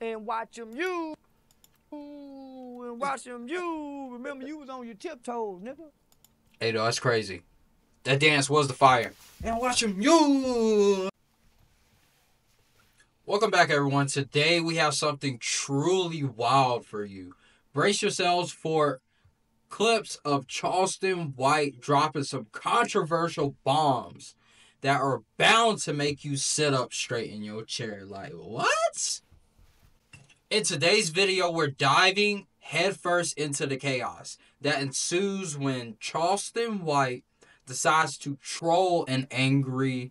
and watch them you and watch them you. Remember you was on your tiptoes, nigga. Hey, though, that's crazy. That dance was the fire. And watch him, you. Welcome back, everyone. Today we have something truly wild for you. Brace yourselves for clips of Charleston White dropping some controversial bombs that are bound to make you sit up straight in your chair. Like, what? In today's video, we're diving headfirst into the chaos that ensues when Charleston White decides to troll an angry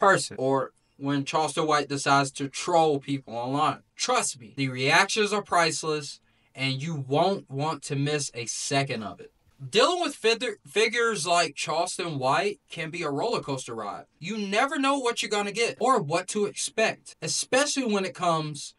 person or when Charleston White decides to troll people online. Trust me, the reactions are priceless and you won't want to miss a second of it. Dealing with fig- figures like Charleston White can be a roller coaster ride. You never know what you're going to get or what to expect, especially when it comes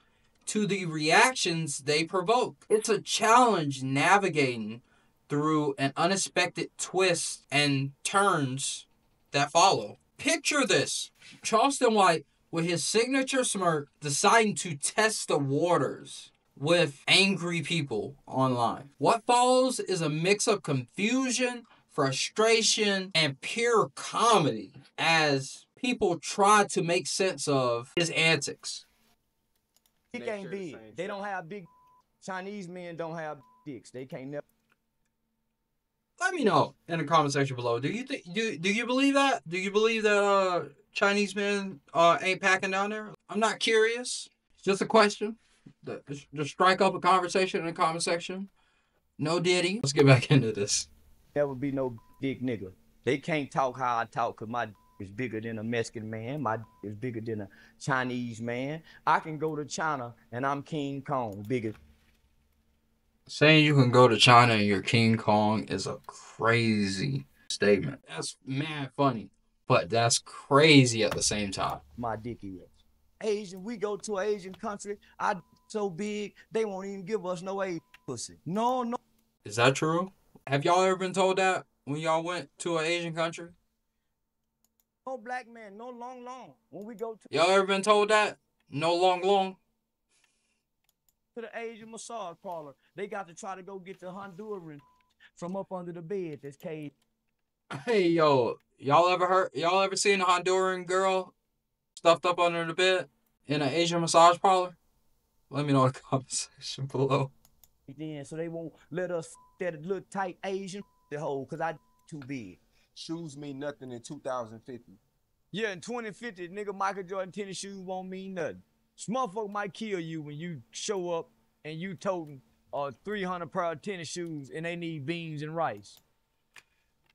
to the reactions they provoke. It's a challenge navigating through an unexpected twist and turns that follow. Picture this Charleston White, with his signature smirk, deciding to test the waters with angry people online. What follows is a mix of confusion, frustration, and pure comedy as people try to make sense of his antics. He can't be. They don't have big. Chinese men don't have dicks. They can't never. Let me know in the comment section below. Do you think do do you believe that? Do you believe that uh Chinese men uh ain't packing down there? I'm not curious. It's just a question. Just strike up a conversation in the comment section. No diddy. Let's get back into this. Never be no big nigga. They can't talk how I talk because my is bigger than a Mexican man. My is bigger than a Chinese man. I can go to China and I'm King Kong, bigger. Saying you can go to China and you're King Kong is a crazy statement. That's mad funny, but that's crazy at the same time. My dicky is. Asian, we go to an Asian country, I so big, they won't even give us no Asian pussy. No, no. Is that true? Have y'all ever been told that when y'all went to an Asian country? No black man, no long long. When we go to Y'all ever been told that? No long long? To the Asian massage parlor. They got to try to go get the Honduran from up under the bed that's caved. Hey yo, y'all ever heard y'all ever seen a Honduran girl stuffed up under the bed in an Asian massage parlor? Let me know in the comment section below. Then so they won't let us that little tight Asian the hole cause I too big. Shoes mean nothing in 2050. Yeah, in 2050, nigga, Michael Jordan tennis shoes won't mean nothing. This motherfucker might kill you when you show up and you toting uh 300 pair of tennis shoes and they need beans and rice.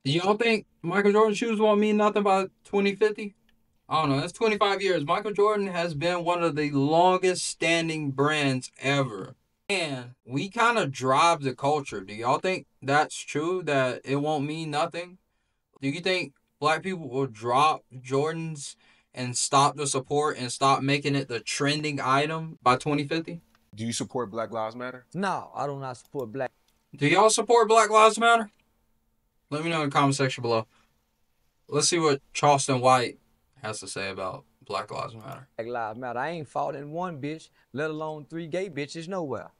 Do y'all think Michael Jordan shoes won't mean nothing by 2050? I don't know. That's 25 years. Michael Jordan has been one of the longest standing brands ever. And we kind of drive the culture. Do y'all think that's true? That it won't mean nothing? Do you think black people will drop Jordans and stop the support and stop making it the trending item by 2050? Do you support Black Lives Matter? No, I do not support black. Do y'all support Black Lives Matter? Let me know in the comment section below. Let's see what Charleston White has to say about Black Lives Matter. Black Lives Matter. I ain't fought in one bitch, let alone three gay bitches nowhere.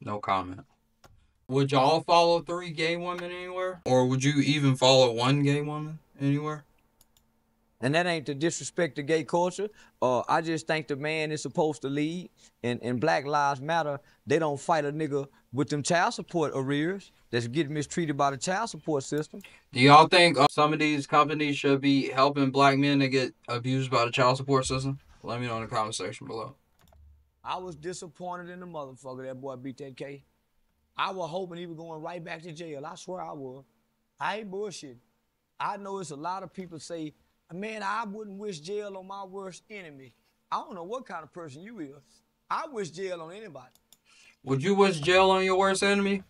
No comment. Would y'all follow three gay women anywhere? Or would you even follow one gay woman anywhere? And that ain't to disrespect the gay culture. Uh, I just think the man is supposed to lead. And, and Black Lives Matter, they don't fight a nigga with them child support arrears that's getting mistreated by the child support system. Do y'all think uh, some of these companies should be helping black men to get abused by the child support system? Let me know in the comment section below. I was disappointed in the motherfucker that boy beat that K. I was hoping he was going right back to jail. I swear I was. I ain't bullshit. I know it's a lot of people say, man, I wouldn't wish jail on my worst enemy. I don't know what kind of person you is. I wish jail on anybody. Would you wish jail on your worst enemy?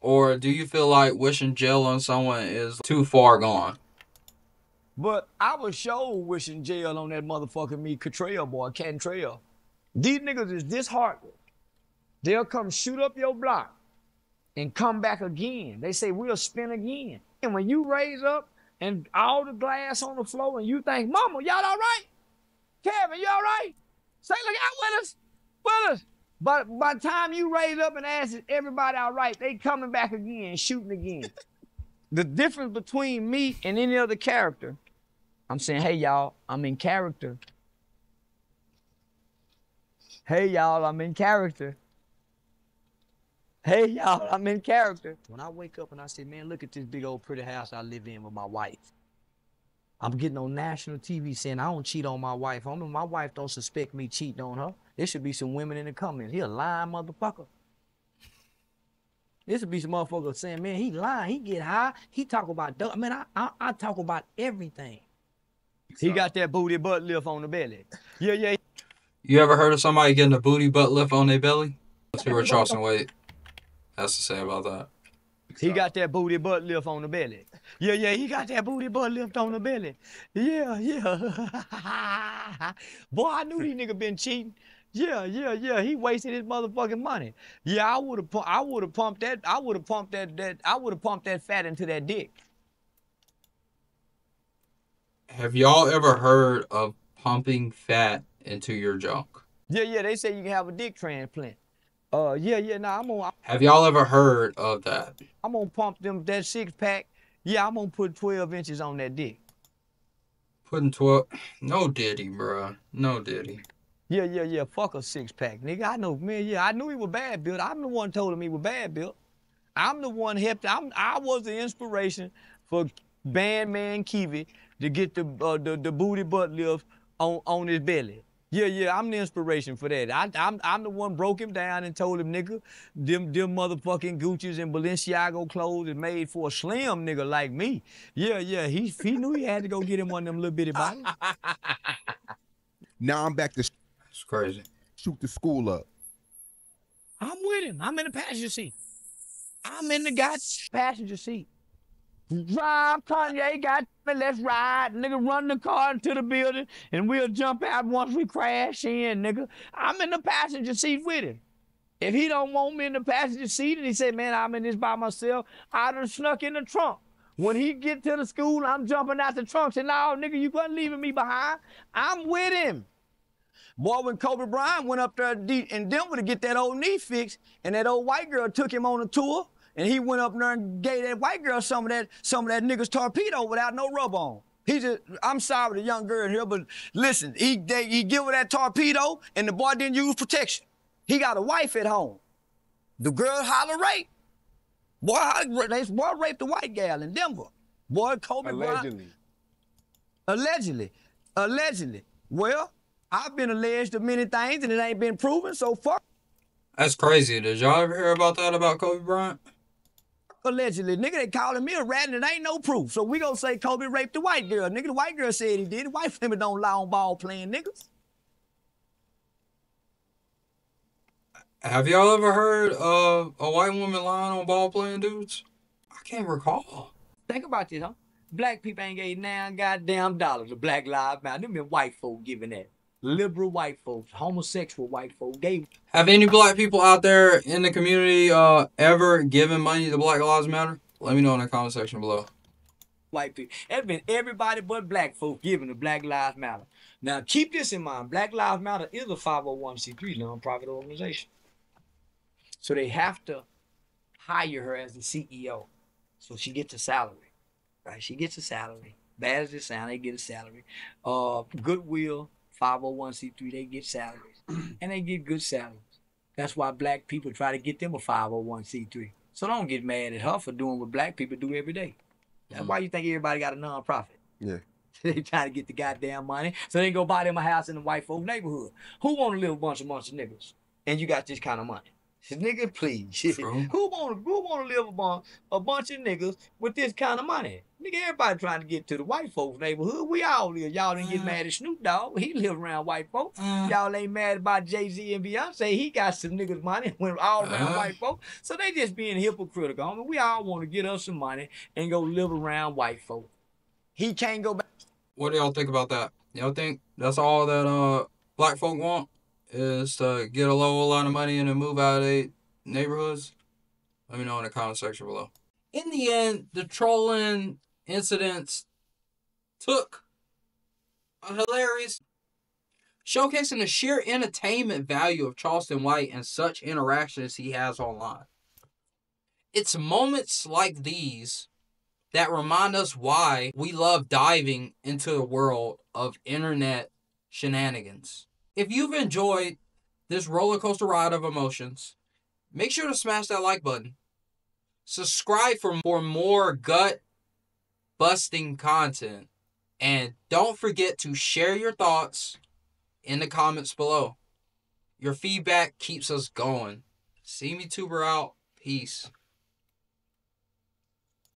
Or do you feel like wishing jail on someone is too far gone? But I was sure wishing jail on that motherfucking me Catrell boy, Cantrell. These niggas is disheartened. They'll come shoot up your block and come back again. They say we'll spin again. And when you raise up and all the glass on the floor and you think, Mama, y'all all right? Kevin, you all right? Say, look out with us, with us. But by the time you raise up and ask is everybody all right, they coming back again, shooting again. the difference between me and any other character, I'm saying, hey y'all, I'm in character. Hey y'all, I'm in character. Hey y'all, I'm in character. When I wake up and I say, man, look at this big old pretty house I live in with my wife. I'm getting on national TV saying I don't cheat on my wife. I mean, my wife don't suspect me cheating on her. There should be some women in the comments. He a lying motherfucker. There should be some motherfuckers saying, man, he lying. He get high. He talk about, I man, I, I, I talk about everything. He got that booty butt lift on the belly. Yeah, yeah. You ever heard of somebody getting a booty butt lift on their belly? Let's see what Charleston White has to say about that. He got that booty butt lift on the belly. Yeah, yeah, he got that booty butt lift on the belly. Yeah, yeah. Boy, I knew these nigga been cheating. Yeah, yeah, yeah. He wasted his motherfucking money. Yeah, I would have, I would have pumped that, I would have pumped that, that, I would have pumped that fat into that dick. Have y'all ever heard of pumping fat into your junk? Yeah, yeah. They say you can have a dick transplant. Uh, yeah, yeah. Nah, I'm gonna, Have y'all ever heard of that? I'm gonna pump them that six pack. Yeah, I'm gonna put 12 inches on that dick. Putting 12. No Diddy, bruh. No Diddy. Yeah, yeah, yeah. Fuck a six pack, nigga. I know, man. Yeah, I knew he was bad built. I'm the one told him he was bad built. I'm the one helped. I'm. I was the inspiration for Bandman Kevo to get the uh, the the booty butt lift on on his belly. Yeah, yeah, I'm the inspiration for that. I, I'm I'm the one broke him down and told him, nigga, them them motherfucking Gucci's and Balenciaga clothes is made for a slim nigga like me. Yeah, yeah, he he knew he had to go get him one of them little bitty bottles. Now I'm back to It's crazy. shoot the school up. I'm with him. I'm in the passenger seat. I'm in the guy's passenger seat. Drive, Kanye, got me, let's ride. Nigga, run the car into the building and we'll jump out once we crash in, nigga. I'm in the passenger seat with him. If he don't want me in the passenger seat and he say, man, I'm in this by myself, I done snuck in the trunk. When he get to the school, I'm jumping out the trunk saying, no, nigga, you wasn't leaving me behind. I'm with him. Boy, when Kobe Bryant went up there in Denver to get that old knee fixed, and that old white girl took him on a tour, and he went up there and gave that white girl some of that some of that nigga's torpedo without no rub on. He just, I'm sorry, the young girl here, but listen, he they, he give her that torpedo, and the boy didn't use protection. He got a wife at home. The girl holler rape. Boy, they boy raped the white gal in Denver. Boy, Kobe Bryant. Allegedly. Allegedly. Allegedly. Well, I've been alleged of many things and it ain't been proven, so far. That's crazy. Did y'all ever hear about that about Kobe Bryant? Allegedly. Nigga, they calling me a rat and it ain't no proof. So we gonna say Kobe raped the white girl. Nigga, the white girl said he did. The white women don't lie on ball playing niggas. Have y'all ever heard of a white woman lying on ball playing dudes? I can't recall. Think about this, huh? Black people ain't gave nine goddamn dollars to Black Lives Matter. Them been white folk giving that. Liberal white folks, homosexual white folks, gave Have any black people out there in the community uh, ever given money to Black Lives Matter? Let me know in the comment section below. white people. That's been everybody but black folk giving to Black Lives Matter. Now keep this in mind. Black Lives Matter is a 501c3 nonprofit organization. So they have to hire her as the CEO. So she gets a salary. Right? She gets a salary. Bad as it sounds, they get a salary. Uh Goodwill, 501c3, they get salaries. and they get good salaries. That's why black people try to get them a 501c3. So don't get mad at her for doing what black people do every day. That's why you think everybody got a nonprofit. Yeah. they trying to get the goddamn money. So they go buy them a house in the white folk neighborhood. Who want to live a bunch of bunch of niggas? And you got this kind of money. Nigga, please. Who want to who want to live among a bunch of niggas with this kind of money? Nigga, everybody trying to get to the white folks neighborhood. We all live. Y'all didn't get Uh. mad at Snoop Dogg. He live around white folks. Uh, Y'all ain't mad about Jay Z and Beyonce. He got some niggas money went all around Uh-huh. white folks. So they just being hypocritical. I mean, we all want to get us some money and go live around white folks. He can't go back. what do y'all think about that? Y'all think that's all that uh black folk want is to get a low lot of money and then move out of their neighborhoods? Let me know in the comment section below. In the end, the trolling incidents took a hilarious showcasing the sheer entertainment value of Charleston White and such interactions he has online. It's moments like these that remind us why we love diving into the world of internet shenanigans. If you've enjoyed this roller coaster ride of emotions, make sure to smash that like button. Subscribe for, for more gut busting content. And don't forget to share your thoughts in the comments below. Your feedback keeps us going. SeemlyTuber out. Peace.